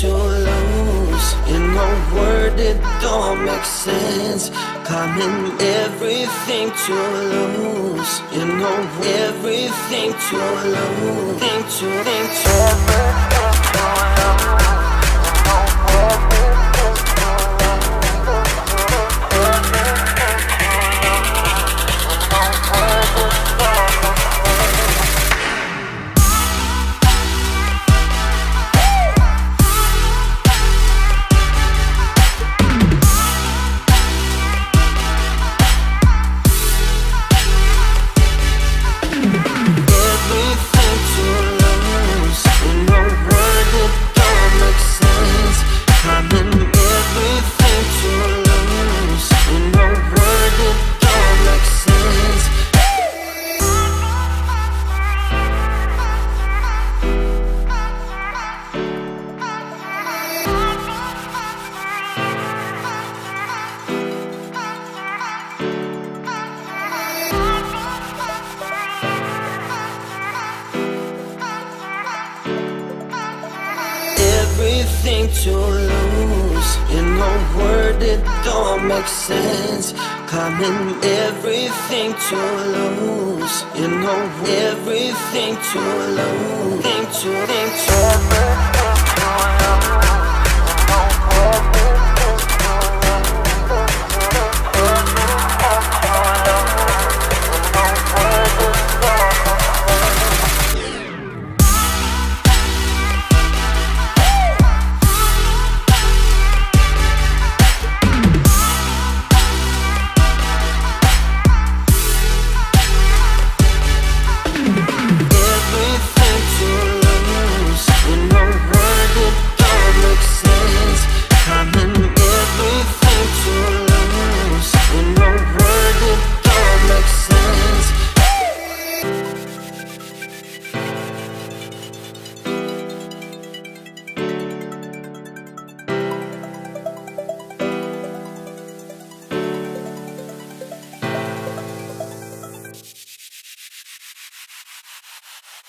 to lose. In a word, it don't make sense. Climbing everything to lose. You know everything to lose. Think to, think to. Everything everything to lose. In a word, it don't make sense. Climbing everything to lose. You know everything to lose. Think to, think to.